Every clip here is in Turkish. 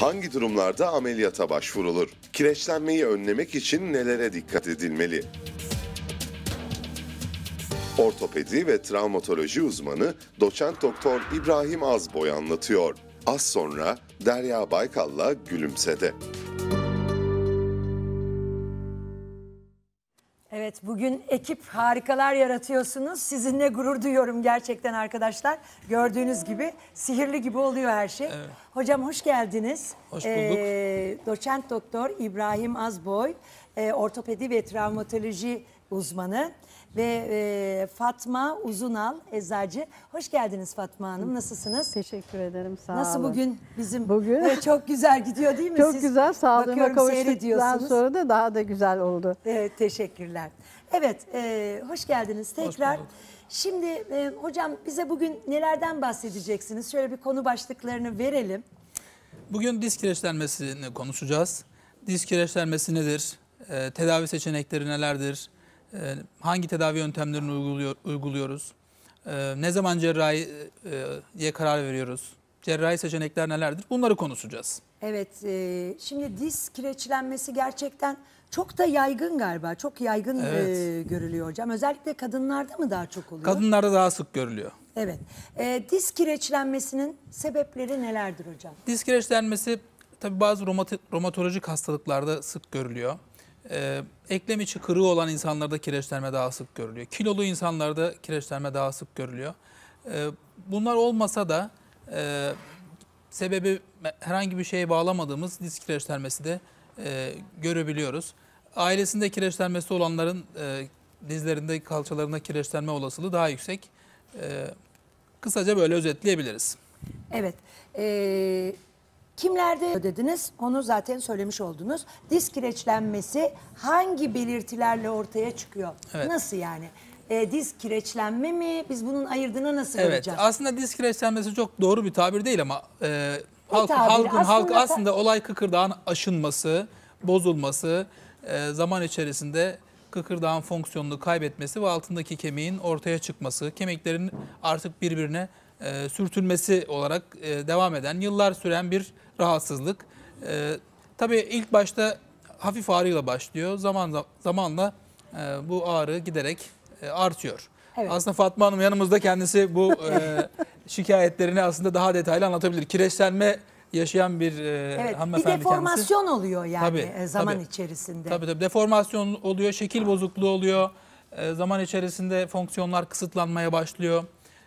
Hangi durumlarda ameliyata başvurulur? Kireçlenmeyi önlemek için nelere dikkat edilmeli? Ortopedi ve travmatoloji uzmanı doçent doktor İbrahim Azboy anlatıyor. Az sonra Derya Baykal'la Gülümse'de. Evet bugün ekip harikalar yaratıyorsunuz. Sizinle gurur duyuyorum gerçekten arkadaşlar. Gördüğünüz gibi sihirli gibi oluyor her şey. Hocam hoş geldiniz. Hoş bulduk. Ee, doçent doktor İbrahim Azboy, e, ortopedi ve travmatoloji uzmanı ve e, Fatma Uzunal eczacı. Hoş geldiniz Fatma Hanım. Nasılsınız? Teşekkür ederim. Sağ Nasıl olun. bugün bizim Bugün- Evet, çok güzel gidiyor değil mi? Çok Siz güzel. Sağlığıma kavuştuktan sonra da daha da güzel oldu. Evet, teşekkürler. Evet, e, hoş geldiniz tekrar. bulduk. Şimdi e, hocam bize bugün nelerden bahsedeceksiniz? Şöyle bir konu başlıklarını verelim. Bugün disk kireçlenmesini konuşacağız. Disk kireçlenmesi nedir? Ee, tedavi seçenekleri nelerdir? Ee, hangi tedavi yöntemlerini uyguluyor, uyguluyoruz? Ee, ne zaman cerrahiye karar veriyoruz? Cerrahi seçenekler nelerdir? Bunları konuşacağız. Evet, e, şimdi disk kireçlenmesi gerçekten çok da yaygın galiba. Çok yaygın Evet. e, görülüyor hocam. Özellikle kadınlarda mı daha çok oluyor? Kadınlarda daha sık görülüyor. Evet. E, disk kireçlenmesinin sebepleri nelerdir hocam? Disk kireçlenmesi tabii bazı romatolojik hastalıklarda sık görülüyor. Ee, eklem içi kırığı olan insanlarda kireçlenme daha sık görülüyor. Kilolu insanlarda kireçlenme daha sık görülüyor. Ee, bunlar olmasa da e, sebebi herhangi bir şeye bağlamadığımız disk kireçlenmesi de e, görebiliyoruz. Ailesinde kireçlenmesi olanların e, dizlerinde, kalçalarında kireçlenme olasılığı daha yüksek. E, kısaca böyle özetleyebiliriz. Evet. E, kimlerde dediniz? Onu zaten söylemiş oldunuz. Disk kireçlenmesi hangi belirtilerle ortaya çıkıyor? Evet. Nasıl yani? E, disk kireçlenme mi? Biz bunun ayırdığını nasıl Evet, göreceğiz? aslında disk kireçlenmesi çok doğru bir tabir değil ama e, halk, tabiri? halkın halk Aslında aslında, ta- olay kıkırdağın aşınması, bozulması, e, zaman içerisinde kıkırdağın fonksiyonunu kaybetmesi ve altındaki kemiğin ortaya çıkması, kemiklerin artık birbirine e, sürtünmesi olarak e, devam eden, yıllar süren bir rahatsızlık. E, tabii ilk başta hafif ağrıyla başlıyor. Zaman zamanla e, bu ağrı giderek e, artıyor. Evet. Aslında Fatma Hanım yanımızda kendisi bu e, şikayetlerini aslında daha detaylı anlatabilir. Kireçlenme yaşayan bir e, Evet. Bir hanımefendi kendisi. deformasyon oluyor yani Tabii, e, zaman tabii. içerisinde. Tabii tabii deformasyon oluyor, şekil bozukluğu oluyor. E, zaman içerisinde fonksiyonlar kısıtlanmaya başlıyor.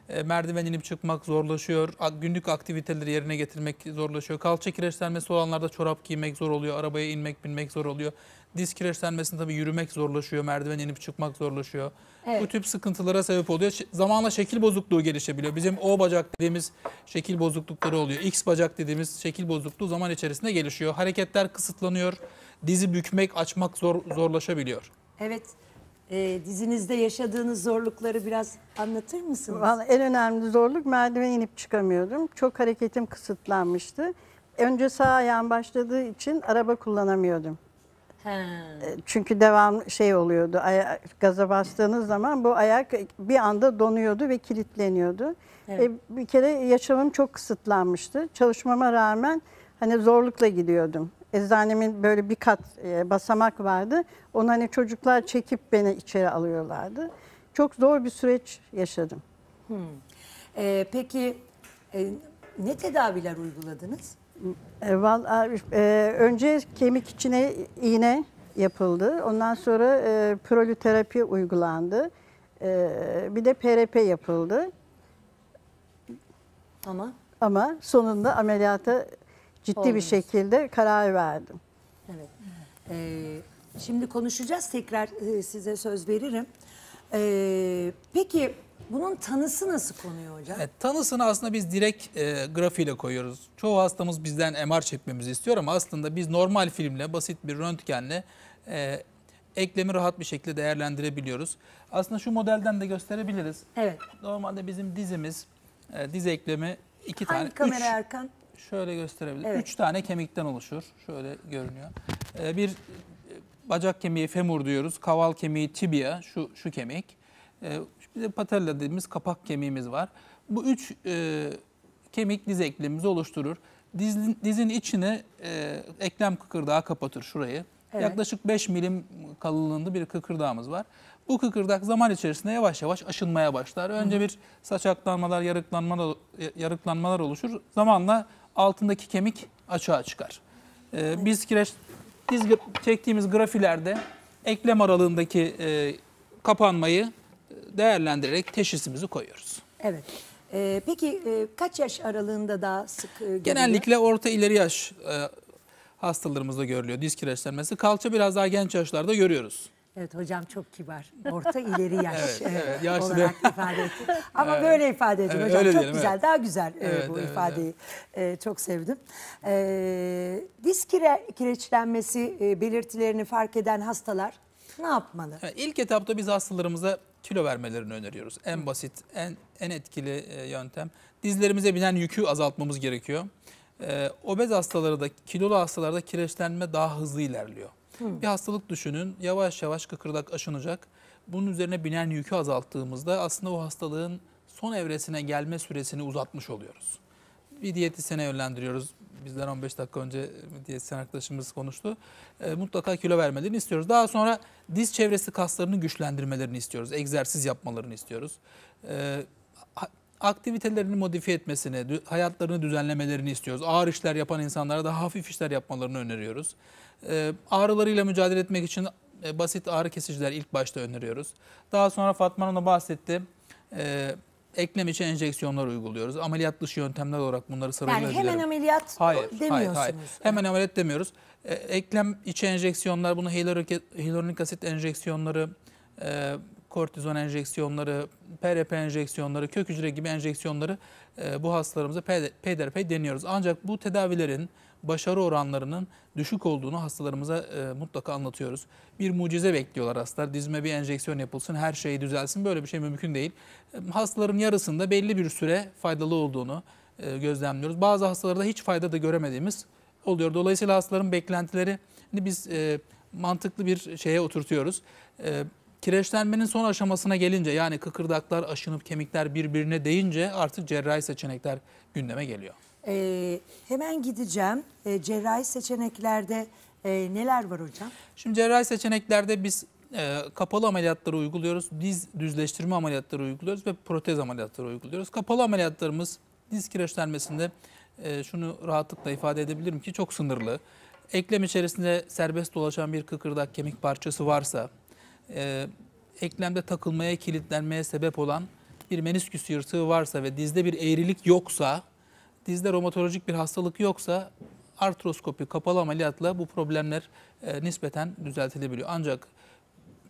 E, merdiven inip çıkmak zorlaşıyor. Günlük aktiviteleri yerine getirmek zorlaşıyor. Kalça kireçlenmesi olanlarda çorap giymek zor oluyor. Arabaya inmek, binmek zor oluyor. Diz kireçlenmesinde tabii yürümek zorlaşıyor. Merdiven inip çıkmak zorlaşıyor. Evet. Bu tip sıkıntılara sebep oluyor. Zamanla şekil bozukluğu gelişebiliyor. Bizim O bacak dediğimiz şekil bozuklukları oluyor. X bacak dediğimiz şekil bozukluğu zaman içerisinde gelişiyor. Hareketler kısıtlanıyor. Dizi bükmek, açmak zor zorlaşabiliyor. Evet. E, dizinizde yaşadığınız zorlukları biraz anlatır mısınız? Vallahi en önemli zorluk merdiven inip çıkamıyordum. Çok hareketim kısıtlanmıştı. Önce sağ ayağım başladığı için araba kullanamıyordum. He. E, Çünkü devam şey oluyordu. Aya, gaza bastığınız zaman bu ayak bir anda donuyordu ve kilitleniyordu. Evet. E, bir kere yaşamım çok kısıtlanmıştı. Çalışmama rağmen hani zorlukla gidiyordum. Eczanemin böyle bir kat e, basamak vardı. Onu hani çocuklar çekip beni içeri alıyorlardı. Çok zor bir süreç yaşadım. E, peki e, ne tedaviler uyguladınız? E, vallahi, e, önce kemik içine iğne yapıldı. Ondan sonra e, proloterapi uygulandı. E, bir de PRP yapıldı. Ama Ama sonunda ameliyata ciddi Olmuş. bir şekilde karar verdim. evet. E, şimdi konuşacağız tekrar e, size söz veririm. E, peki bunun tanısı nasıl konuyor hocam? Evet, tanısını aslında biz direkt e, grafiğiyle koyuyoruz. Çoğu hastamız bizden MR çekmemizi istiyor ama aslında biz normal filmle, basit bir röntgenle e, eklemi rahat bir şekilde değerlendirebiliyoruz. Aslında şu modelden de gösterebiliriz. Evet. Normalde bizim dizimiz, e, diz eklemi iki tane, Hangi kamera üç, Erkan? Şöyle gösterebilirim. Evet. Üç tane kemikten oluşur. Şöyle görünüyor. E, bir e, bacak kemiği femur diyoruz. Kaval kemiği tibia, şu, şu kemik. E, bir de patella dediğimiz kapak kemiğimiz var. Bu üç e, kemik diz eklemimizi oluşturur. Dizin, dizin içine e, eklem kıkırdağı kapatır şurayı. Evet. Yaklaşık 5 milim kalınlığında bir kıkırdağımız var. Bu kıkırdak zaman içerisinde yavaş yavaş aşınmaya başlar. Önce bir saçaklanmalar, yarıklanmalar, yarıklanmalar oluşur. Zamanla altındaki kemik açığa çıkar. Ee, biz kireç diz çektiğimiz grafilerde eklem aralığındaki e, kapanmayı değerlendirerek teşhisimizi koyuyoruz. Evet. Ee, peki e, kaç yaş aralığında daha sık e, görülüyor? Genellikle orta ileri yaş e, hastalarımızda görülüyor diz kireçlenmesi. Kalça biraz daha genç yaşlarda görüyoruz. Evet hocam çok kibar. Orta ileri yaş Evet, evet, yaşlı olarak ifade etti. Ama böyle ifade edin Evet, hocam. Çok diyelim, güzel, evet. daha güzel e, Evet, bu evet, ifadeyi. E, çok sevdim. E, diz kire, kireçlenmesi e, belirtilerini fark eden hastalar ne yapmalı? Yani İlk etapta biz hastalarımıza kilo vermelerini öneriyoruz. En basit, en en etkili yöntem. Dizlerimize binen yükü azaltmamız gerekiyor. E, obez hastaları da, kilolu hastalarda kireçlenme daha hızlı ilerliyor. Bir hastalık düşünün, yavaş yavaş kıkırdak aşınacak. Bunun üzerine binen yükü azalttığımızda aslında o hastalığın son evresine gelme süresini uzatmış oluyoruz. bir diyetisyene yönlendiriyoruz. Bizden 15 dakika önce diyetisyen arkadaşımız konuştu. E, mutlaka kilo vermelerini istiyoruz. Daha sonra diz çevresi kaslarını güçlendirmelerini istiyoruz. Egzersiz yapmalarını istiyoruz. E, aktivitelerini modifiye etmesini, hayatlarını düzenlemelerini istiyoruz. Ağır işler yapan insanlara da hafif işler yapmalarını öneriyoruz. E, ağrılarıyla mücadele etmek için e, basit ağrı kesiciler ilk başta öneriyoruz. Daha sonra Fatma Hanım da bahsetti. E, eklem içi enjeksiyonlar uyguluyoruz. Ameliyat dışı yöntemler olarak bunları sırayla Yani hemen ameliyat Hayır, demiyorsunuz. hayır, hayır. Hemen ameliyat demiyoruz. E, eklem içi enjeksiyonlar, bunu hyaluronik asit enjeksiyonları, e, kortizon enjeksiyonları, PRP enjeksiyonları, kök hücre gibi enjeksiyonları e, bu hastalarımıza pey- peyderpey deniyoruz. Ancak bu tedavilerin başarı oranlarının düşük olduğunu hastalarımıza e, mutlaka anlatıyoruz. Bir mucize bekliyorlar hastalar. Dizime bir enjeksiyon yapılsın, her şey düzelsin. Böyle bir şey mümkün değil. E, Hastaların yarısında belli bir süre faydalı olduğunu e, gözlemliyoruz. Bazı hastalarda hiç fayda da göremediğimiz oluyor. Dolayısıyla hastaların beklentileri biz e, mantıklı bir şeye oturtuyoruz. E, kireçlenmenin son aşamasına gelince yani kıkırdaklar aşınıp kemikler birbirine değince artık cerrahi seçenekler gündeme geliyor. Ee, hemen gideceğim. Ee, cerrahi seçeneklerde e, neler var hocam? Şimdi cerrahi seçeneklerde biz e, kapalı ameliyatları uyguluyoruz, diz düzleştirme ameliyatları uyguluyoruz ve protez ameliyatları uyguluyoruz. Kapalı ameliyatlarımız diz kireçlenmesinde e, şunu rahatlıkla ifade edebilirim ki çok sınırlı. Eklem içerisinde serbest dolaşan bir kıkırdak kemik parçası varsa, e, eklemde takılmaya, kilitlenmeye sebep olan bir menisküs yırtığı varsa ve dizde bir eğrilik yoksa, dizde romatolojik bir hastalık yoksa artroskopi kapalı ameliyatla bu problemler e, nispeten düzeltilebiliyor. Ancak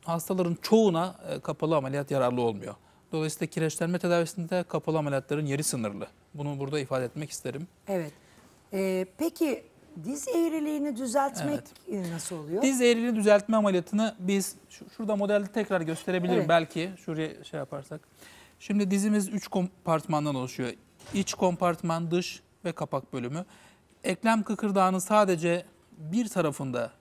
hastaların çoğuna e, kapalı ameliyat yararlı olmuyor. Dolayısıyla kireçlenme tedavisinde kapalı ameliyatların yeri sınırlı. Bunu burada ifade etmek isterim. Evet. Ee, peki diz eğriliğini düzeltmek e, nasıl oluyor? Diz eğriliğini düzeltme ameliyatını biz şu- şurada modelde tekrar gösterebilirim Evet. belki şuraya şey yaparsak. Şimdi dizimiz 3 kompartmandan oluşuyor. İç kompartman, dış ve kapak bölümü. Eklem kıkırdağının sadece bir tarafında